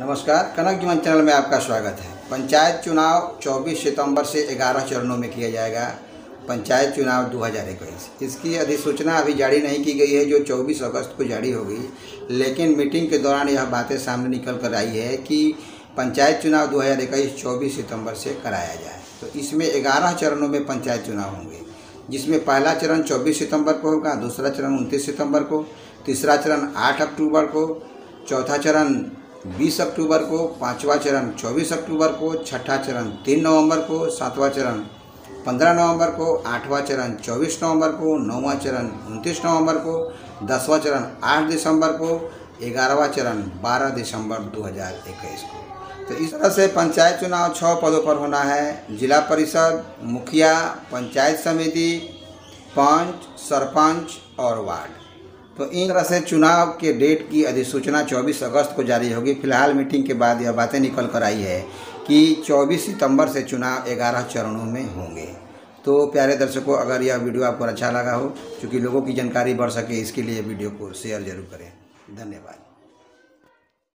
नमस्कार, कनक जीवन चैनल में आपका स्वागत है। पंचायत चुनाव 24 सितंबर से 11 चरणों में किया जाएगा। पंचायत चुनाव 2021 इसकी अधिसूचना अभी जारी नहीं की गई है, जो 24 अगस्त को जारी होगी। लेकिन मीटिंग के दौरान यह बातें सामने निकल कर आई है कि पंचायत चुनाव 2021 24 सितंबर से कराया जाए। तो इसमें 11 चरणों में पंचायत चुनाव होंगे, जिसमें पहला चरण 24 सितंबर को होगा, दूसरा चरण 29 सितंबर को, तीसरा चरण 8 अक्टूबर को, चौथा चरण 20 अक्टूबर को, पांचवा चरण 24 अक्टूबर को, छठा चरण 3 नवंबर को, सातवां चरण 15 नवंबर को, आठवां चरण 24 नवंबर को, नौवां चरण 29 नवंबर को, दसवां चरण 8 दिसंबर को, ग्यारहवां चरण 12 दिसंबर 2021 को। तो इस तरह से पंचायत चुनाव छः पदों पर होना है। जिला परिषद, मुखिया, पंचायत समिति, पंच, सरपंच और वार्ड। तो इन तरह से चुनाव के डेट की अधिसूचना 24 अगस्त को जारी होगी। फ़िलहाल मीटिंग के बाद यह बातें निकल कर आई है कि 24 सितंबर से चुनाव 11 चरणों में होंगे। तो प्यारे दर्शकों, अगर यह वीडियो आपको अच्छा लगा हो, चूँकि लोगों की जानकारी बढ़ सके, इसके लिए वीडियो को शेयर ज़रूर करें। धन्यवाद।